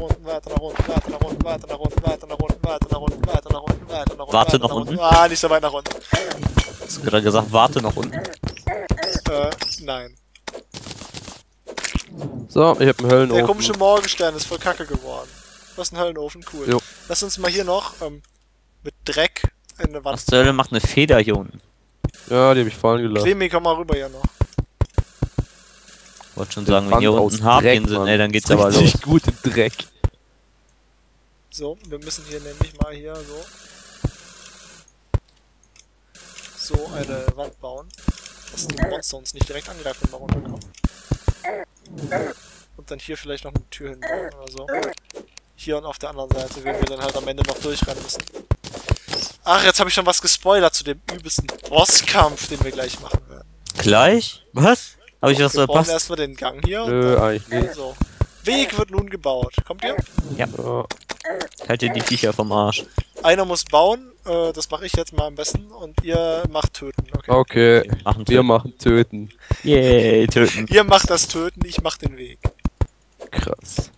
unten, weiter nach unten, weiter nach unten, weiter nach unten, weiter nach unten, weiter nach unten, weiter nach unten, weiter nach unten. Warte nach unten. Ah, nicht so weit nach unten. Hast du gerade gesagt, warte nach unten? Äh, nein. So, ich hab einen Der Höllenofen. komische Morgenstern ist voll kacke geworden. Du hast einen Höllenofen, cool. Jo. Lass uns mal hier noch ähm, mit Dreck in eine Wand. Was zur Hölle macht eine Feder hier unten? Ja, die hab ich fallen gelassen. Clemi, komm mal rüber hier noch. Wollte schon Der sagen, wenn hier Wand aus unten Mann. ey, dann geht's aber los. Richtig gut Dreck. So, wir müssen hier nämlich mal hier so so eine Wand bauen, dass die Monster uns nicht direkt angreifen, wenn wir runterkommen. Und dann hier vielleicht noch eine Tür hinbauen oder so. Hier und auf der anderen Seite, wenn wir dann halt am Ende noch durchrennen müssen. Ach, jetzt habe ich schon was gespoilert zu dem übelsten Bosskampf, den wir gleich machen werden. Gleich? Was? Habe ich was wir bauen verpasst? erstmal den Gang hier Nö, und eigentlich nicht. so. Weg wird nun gebaut. Kommt ihr? Ja. Halt dir die Viecher vom Arsch. Einer muss bauen, äh, das mache ich jetzt mal am besten und ihr macht töten, okay? Okay, Machen wir töten. machen töten. Yay, töten. Ihr macht das Töten, ich mach den Weg. Krass.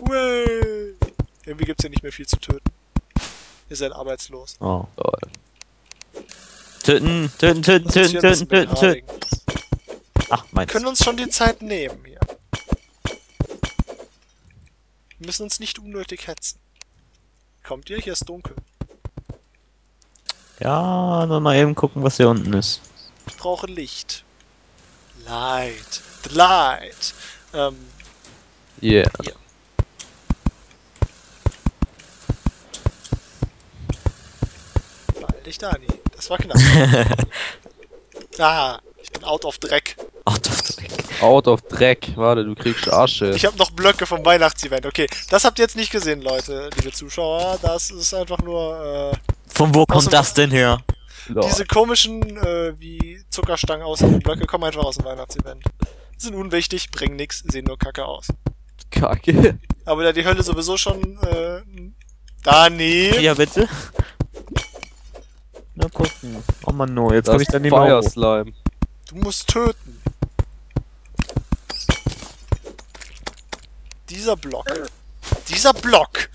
Way. Irgendwie gibt's hier nicht mehr viel zu töten. Ihr seid arbeitslos. Oh. Toll. Töten, töten, töten, töten, hier töten, töten, töten. Ach, Wir meins. können uns schon die Zeit nehmen hier. Wir müssen uns nicht unnötig hetzen. Kommt ihr? Hier ist dunkel. Ja, nur mal eben gucken, was hier unten ist. Ich brauche Licht. Light. The light. Ähm, Yeah. beeil dich, Dani. Das war knapp. ah, ich bin out of Dreck. Auto Dreck. Out of Dreck. Warte, du kriegst Asche. Ich habe noch Blöcke vom Weihnachtsevent. Okay, das habt ihr jetzt nicht gesehen, Leute, liebe Zuschauer. Das ist einfach nur äh, Von wo kommt das denn her? Diese komischen, äh, wie Zuckerstangen aussehenden Blöcke kommen einfach aus dem Weihnachtsevent. Sind unwichtig, bringen nix, sehen nur kacke aus. Kacke. Aber da die Hölle sowieso schon, äh, Dani, Ja, bitte. Na gucken. Oh Mann, no, jetzt komm ich dann mehr Fire. Slime. du musst töten. Dieser Block. Dieser Block.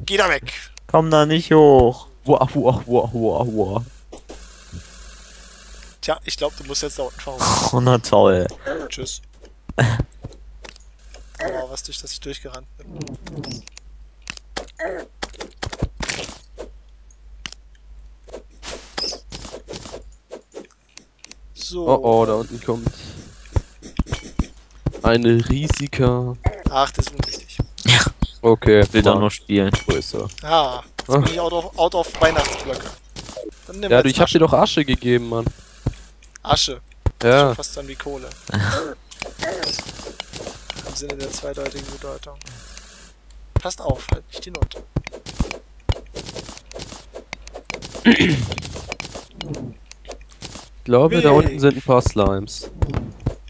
Geh da weg. Komm da nicht hoch. Wow, wow, wow, wow, wow. Tja, ich glaube, du musst jetzt da unten fahren. Oh, na toll. Tschüss. Oh, was durch, dass ich durchgerannt bin. So. Oh oh, da unten kommt eine Risiker. Ach, das ist unwichtig. Okay, Will da noch spielen. wo ist er? Ah, jetzt bin ich out of, out of Weihnachtsblöcke. Dann nehmen Ja, du, ich hab dir doch Asche gegeben, Mann. Asche. Ja, fast dann wie Kohle. Im Sinne der zweideutigen Bedeutung. Passt auf, halt nicht hinunter. ich glaube, da Weg. unten sind ein paar Slimes.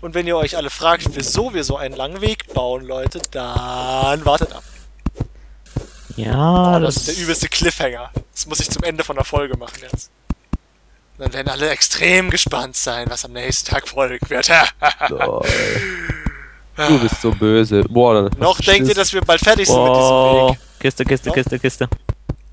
Und wenn ihr euch alle fragt, wieso wir so einen langen Weg bauen, Leute, dann wartet ab. Ja, Oh, das das ist der übelste Cliffhanger. Das muss ich zum Ende von der Folge machen jetzt. Dann werden alle extrem gespannt sein, was am nächsten Tag folgen wird. Du bist so böse. Boah, da Noch denkt ihr, dass wir bald fertig sind mit diesem Oh, Weg. Kiste, Kiste. Kiste, Kiste.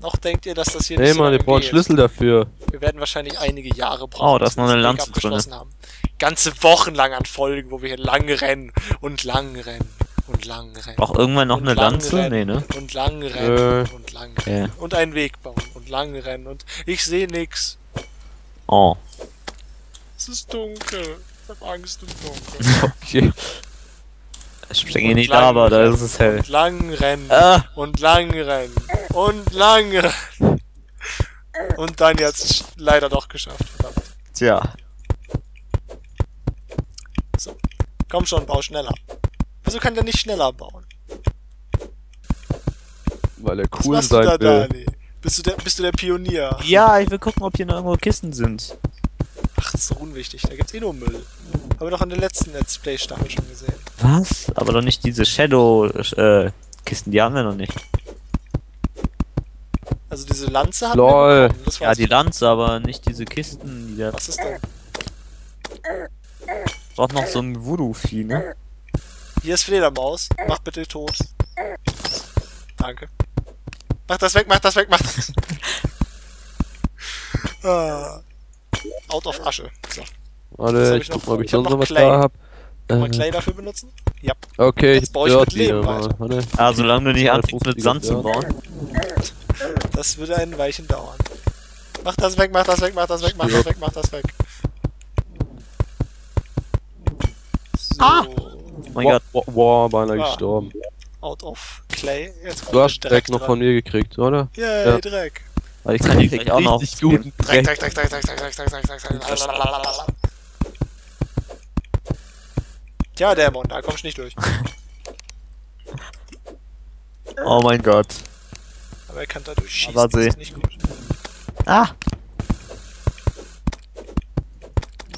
Noch denkt ihr, dass das hier Nee, nicht so wir brauchen. Schlüssel dafür. Wir werden wahrscheinlich einige Jahre brauchen. Oh, da ist noch eine Lanze drin. abgeschlossen Haben. Ganze Wochen lang an Folgen, wo wir hier lang rennen und lang rennen und lang rennen. Auch irgendwann noch und eine lang Lanze? rennen Nee, ne? Und lang rennen und lang rennen. Okay. Und einen Weg bauen und lang rennen und ich sehe nix. Oh. Es ist dunkel. Ich hab Angst im Dunkeln. Okay. Ich springe nicht lang aber da ist es hell. Und lang rennen. Ah, Und lang rennen. Und lang rennen. Und dann jetzt leider doch geschafft. Verdammt. tja. Komm schon, bau schneller. Wieso kann der nicht schneller bauen? Weil er Was cool machst du da, sein will. Dani? Bist du, der, bist du der Pionier? Ja, ich will gucken, ob hier noch irgendwo Kisten sind. Ach, das ist doch unwichtig. Da gibt's eh nur Müll. Haben wir doch in der letzten Let's Play Staffel schon gesehen. Was? Aber doch nicht diese Shadow-Kisten, die haben wir noch nicht. Also diese Lanze haben Lol. wir bekommen. Das Ja, die Lanze, aber nicht diese Kisten, die da. Was ist denn? Braucht noch so ein Voodoo-Vieh, ne? Hier ist Fledermaus. Mach bitte tot. Danke. Mach das weg, mach das weg, mach das. ah. Out of Asche. Warte, hab ich ich guck mal, ob ich Ich sonst noch was Clay. da hab. Kann man Äh, Clay dafür benutzen? Ja. okay, Jetzt baue ich mit aber- weiter. Warte. Ah, solange du nicht Ja, anfängst mit 50er Sand zu bauen. Das würde ein Weilchen dauern. Mach das weg, mach das weg, mach das weg, mach das weg, mach das weg. So. Ah! Oh mein Gott. wow, wow, beinahe Ah. gestorben. Out of Clay. Jetzt kommt Du hast Dreck noch dran. von mir gekriegt, oder? Yay, Ja. Dreck. Weil ich kann die gleich auch noch. Richtig guten Dreck, Dreck. Dreck, Dreck, Dreck, Dreck, Dreck, Dreck, Dreck, Dreck, Dreck, Dreck, lalalala. Tja, Dämon, da kommst du nicht durch. Oh mein Gott. Aber er kann da durchschießen, Aber das ist nicht gut. Ah!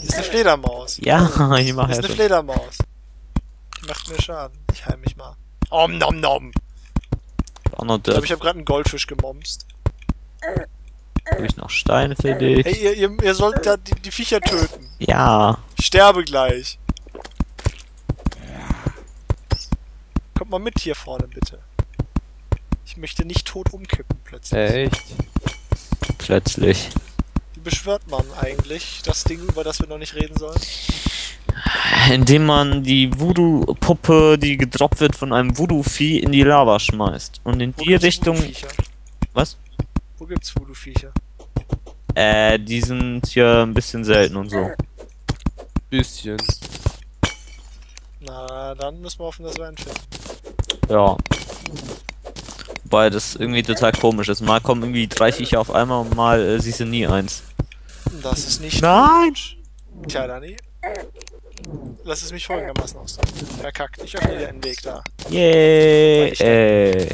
Hier ist eine Fledermaus. Ja, ich mache Hier ist eine. Fledermaus. Die macht mir Schaden. Ich heim mich mal. Om nom nom. Auch noch Ich glaube, ich habe gerade einen Goldfisch gemomst. Habe ich noch Steine für dich? Hey, ihr, ihr, ihr sollt da die, die Viecher töten. Ja. Ich sterbe gleich. Kommt mal mit hier vorne, bitte. Ich möchte nicht tot umkippen plötzlich. Echt? Plötzlich. Wie beschwört man eigentlich das Ding, über das wir noch nicht reden sollen? Indem man die Voodoo-Puppe, die gedroppt wird von einem Voodoo-Vieh, in die Lava schmeißt. Und in Wo die Richtung. Was? Wo gibt's Voodoo-Viecher? Äh, die sind hier ein bisschen selten und so. Bisschen. Na, dann müssen wir hoffen, dass wir einen finden. Ja. Wobei das irgendwie total komisch ist. Mal kommen irgendwie drei Viecher auf einmal und mal äh, siehst du nie eins. Das ist nicht Nein! gut. Tja, Dani. Lass es mich folgendermaßen ausdrücken. Verkackt. Ich öffne dir einen Weg da. Yay! Ey.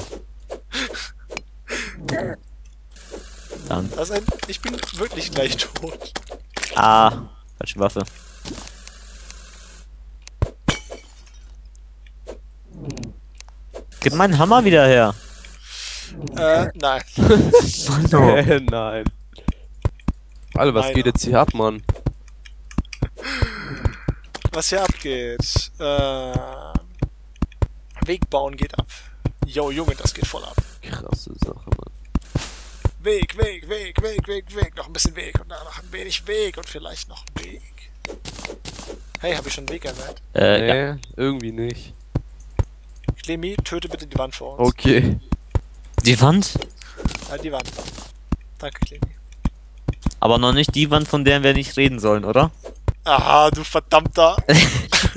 Dann. Das ist ein, ich bin wirklich gleich tot. Ah, falsche Waffe. Gib meinen Hammer wieder her. Äh, nein. Äh, nein. Alter, was Meiner. geht jetzt hier ab, Mann? Was hier abgeht. Äh, Weg bauen geht ab. Yo, Junge, das geht voll ab. Krasse Sache, Mann. Weg, Weg, Weg, Weg, Weg, Weg. Noch ein bisschen Weg und dann noch ein wenig Weg und vielleicht noch ein Weg. Hey, habe ich schon einen Weg erwähnt? Äh, ja. Nee, irgendwie nicht. Clemi, töte bitte die Wand vor uns. Okay. Die Wand? Ja, die Wand. Danke, Clemi. Aber noch nicht die Wand, von der wir nicht reden sollen, oder? Aha, du verdammter.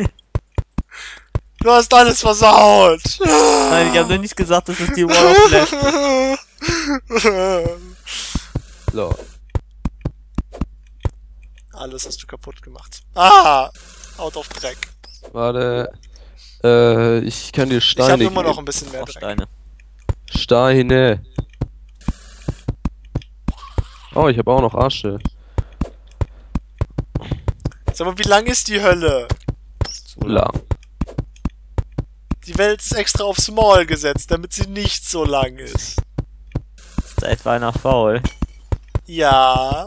du hast alles versaut. Nein, ich habe nur nicht gesagt, das ist die Wall of Flash. So. alles hast du kaputt gemacht. Ah! Out of Dreck. Warte. Äh, ich kann dir Ich Steine habe immer noch ein bisschen mehr. Steine. Steine. Oh, ich habe auch noch Asche. Sag mal, wie lang ist die Hölle? So lang. Lang. Die Welt ist extra auf Small gesetzt, damit sie nicht so lang ist. Ist da etwa einer faul? Ja.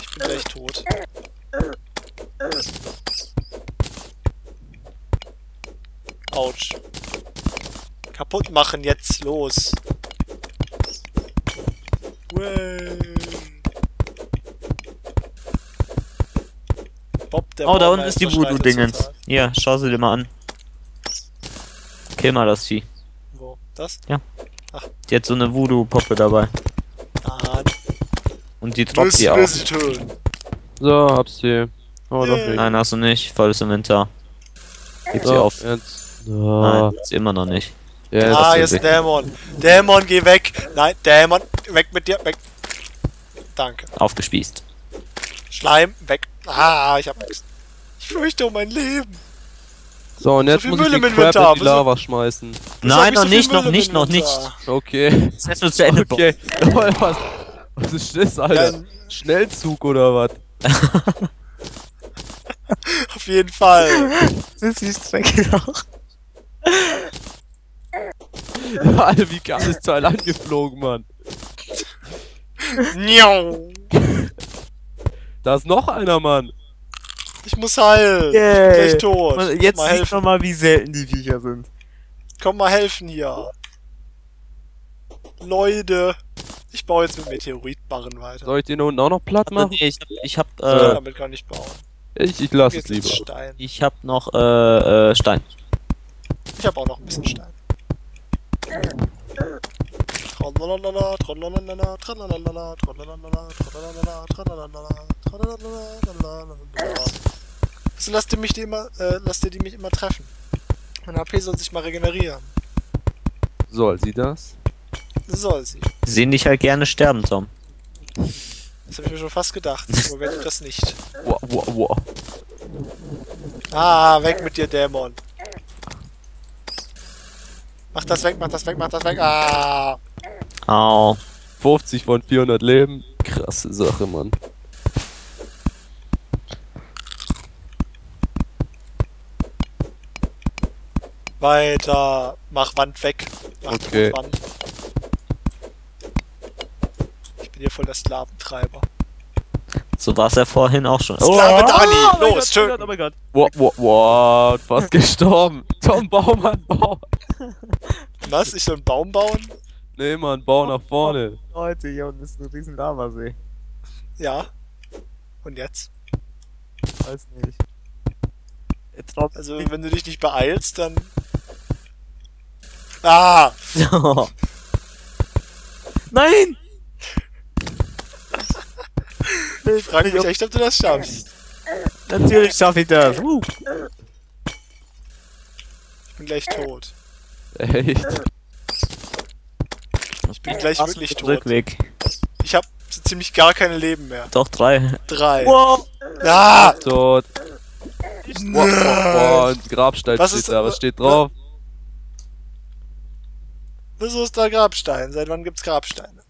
Ich bin gleich tot. Autsch. Kaputt machen jetzt, los. Way. Bob, der Oh, da unten ist die Voodoo-Dingens. Hier, schau sie dir mal an. Kill mal das Vieh. Wo? Das? Die hat so eine Voodoo-Puppe dabei. Und die droppt die auch. So, hab's hier. Oh, doch nicht. Nein, hast du nicht. Volles Inventar. Heb sie So, auf. jetzt. Nein, So. ist immer noch nicht. Jetzt. ah, ist jetzt weg. Dämon. Dämon, geh weg. Nein, Dämon, weg mit dir, weg. Danke. Aufgespießt. Schleim, weg. Ah, ich hab nichts. Ich fürchte um mein Leben. So, und jetzt viel muss ich Müll im Crab Inventar. in die Lava schmeißen. Nein, ich noch so nicht, noch nicht, noch nicht. Okay. Das heißt nur zu Ende. Okay. was, ist das, Alter? Ja. Schnellzug oder was? Auf jeden Fall. Das ist die Strecke noch. Alter, wie kam das Teil angeflogen, Mann? Da ist noch einer, Mann. Ich muss heilen. Yay. Gleich tot. Man- Jetzt mal sieht man mal, wie selten die Viecher sind. Komm mal helfen hier. Leute. Ich baue jetzt mit Meteoritbarren weiter. Soll ich den unten auch noch platt Warte, machen? nee, ich hab, ich hab, Ich kann äh, damit gar nicht bauen. Ich, ich lasse es lieber. Stein. ich hab noch, äh, äh, Stein. Ich habe auch noch ein bisschen Stein. Wieso lasst ihr mich die immer, äh, lasst ihr die mich immer treffen? Mein HP soll sich mal regenerieren. Soll sie das? Soll sie. Sehen dich halt gerne sterben, Tom. Das habe ich mir schon fast gedacht. Nur werde ich das nicht. Wow, wow, wow. Ah, weg mit dir, Dämon. Mach das weg, mach das weg, mach das weg. Ah. Au. 50 von 400 Leben. Krasse Sache, Mann. Weiter. Mach Wand weg. Mach Okay. Wand. Ich bin hier voll der Sklaventreiber. So war's ja vorhin auch schon. Sklave Dani, oh mein los, Gott, töten. Oh mein Gott, Wow, wow, wow. Fast gestorben. Tom, bau mal einen Bau. Was? Ich soll einen Baum bauen? Nee, Mann, bau nach vorne. oh. Leute, hier unten ist ein riesen Lavasee. Ja. Und jetzt? Weiß nicht. Jetzt drauf. Also, wenn du dich nicht beeilst, dann. Ah! Nein! Ich frage mich echt, ob du das schaffst. Natürlich schaffe ich das. Uh. Ich bin gleich tot. Echt? Ich bin gleich wirklich tot. Rückweg. Ich habe so ziemlich gar keine Leben mehr. Doch, drei. Drei. Wow. Ah! Tot. Wow, wow, wow. Ein Grabstein Was steht ist- da. Was steht drauf? Wieso ist da Grabstein? Seit wann gibt's Grabsteine?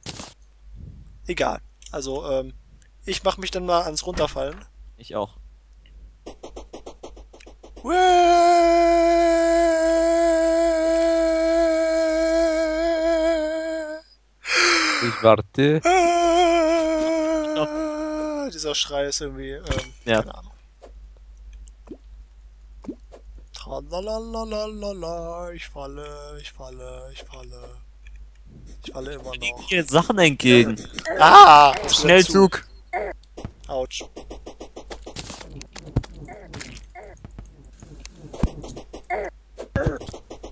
Egal. Also, ähm, ich mach mich dann mal ans Runterfallen. Ich auch. Ich warte. Ah, Dieser Schrei ist irgendwie, ähm, Ja. keine Ahnung. Tralalalala, ich falle, ich falle, ich falle. Ich falle immer noch. Hier Sachen entgegen. Ah! ist ein Schnellzug. Autsch.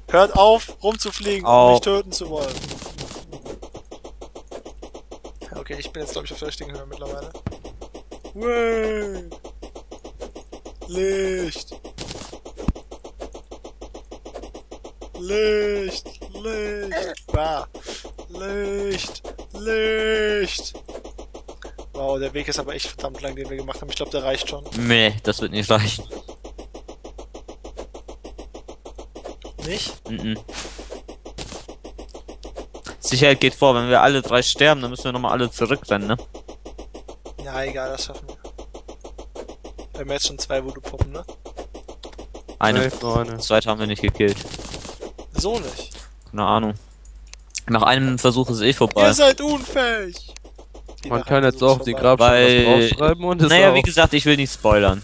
Hört auf, rumzufliegen Au. und mich töten zu wollen. Okay, ich bin jetzt glaube ich auf der richtigen Höhe mittlerweile. Way. Licht. Licht. Licht. Ah. Licht. Licht. Wow, der Weg ist aber echt verdammt lang, den wir gemacht haben. Ich glaube, der reicht schon. Nee, das wird nicht reichen. Nicht? Mhm. Sicherheit geht vor, wenn wir alle drei sterben, dann müssen wir nochmal alle zurückrennen, ne? Ja, egal, das schaffen wir. Wir haben jetzt schon zwei Voodoo-Puppen, ne? Eine. Nee, eine. Das zweite haben wir nicht gekillt. So nicht. Keine Ahnung. Nach einem Versuch ist eh vorbei. Ihr seid unfähig! Man kann jetzt auch die Grabsteine Weil- was draufschreiben und es Naja, auch. wie gesagt, ich will nicht spoilern.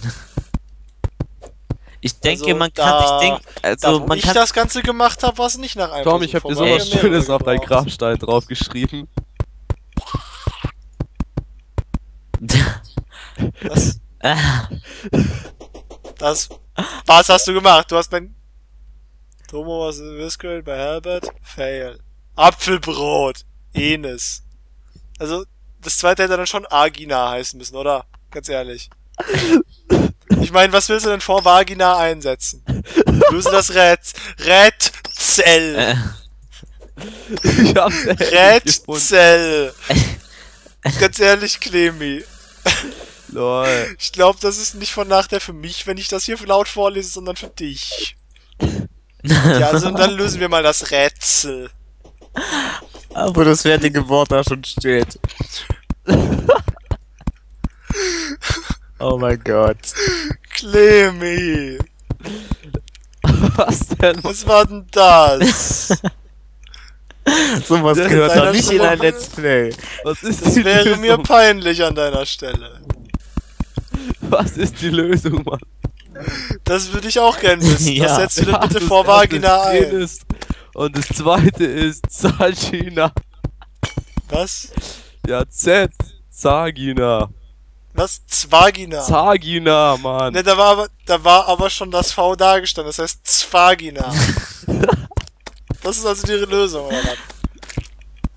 Ich denke, Also, man kann, da- ich denke, Da, also wo man ich kann, das Ganze gemacht habe, war es nicht nach einem Tom, ich Versuch hab dir sowas Schönes auf deinen gebraucht. Grabstein draufgeschrieben. Was? Ah, Das, was hast du gemacht? Du hast mein... Tomo was Whisker bei Herbert? Fail. Apfelbrot. Enes. Also, das zweite hätte dann schon Agina heißen müssen, oder? Ganz ehrlich. Ich meine, was willst du denn vor Vagina einsetzen? Löse das. Rätsel. äh, ich hab's. Rätsel. Ganz ehrlich, Clemi. Lol. Ich glaube, das ist nicht von Nachteil für mich, wenn ich das hier laut vorlese, sondern für dich. Ja, also dann lösen wir mal das Rätsel. wo das fertige Wort da schon steht. Oh mein Gott. Clemi, Was denn? was war denn das? So was gehört doch nicht in ein Let's Play. Was ist Das wäre Lösung? mir peinlich an deiner Stelle. Was ist die Lösung, Mann? Das würde ich auch gern wissen. Ja. Das setzt du denn bitte vor Vagina ist ein. Penis Und das zweite ist Sagina. Was? Ja, Z. Sagina. Was? Zwagina. Sagina, Mann. Ne, da war aber, da war aber schon das V dargestanden, das heißt Zwagina. das ist also die Lösung, oder was?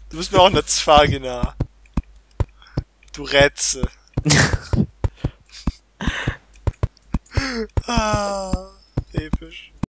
Du bist mir auch eine Zwagina. Du Rätze. ah, episch.